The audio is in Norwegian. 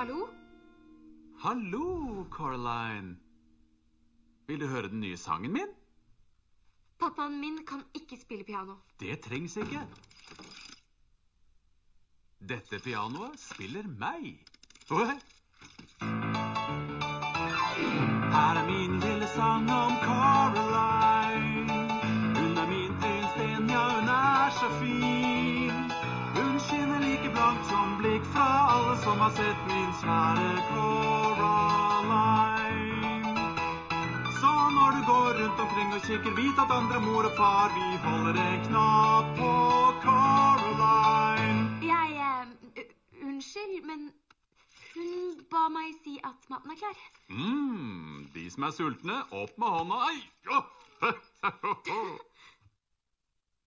Hallo? Hallo, Coraline. Vil du høre den nye sangen min? Pappaen min kan ikke spille piano. Det trengs ikke. Dette pianoet spiller meg. Her er min lille sang om Coraline. Hun er min øyensten, ja, hun er så fin. Hun skinner like blankt som blikk fra som har sett min svære Coraline. Så når du går rundt omkring og kikker, vit at andre mor og far, vi holder en knapp på Coraline. Jeg eh, Unnskyld, men hun ba meg si at maten er klar. Mm, de som er sultne, opp med hånda. Ai! Å!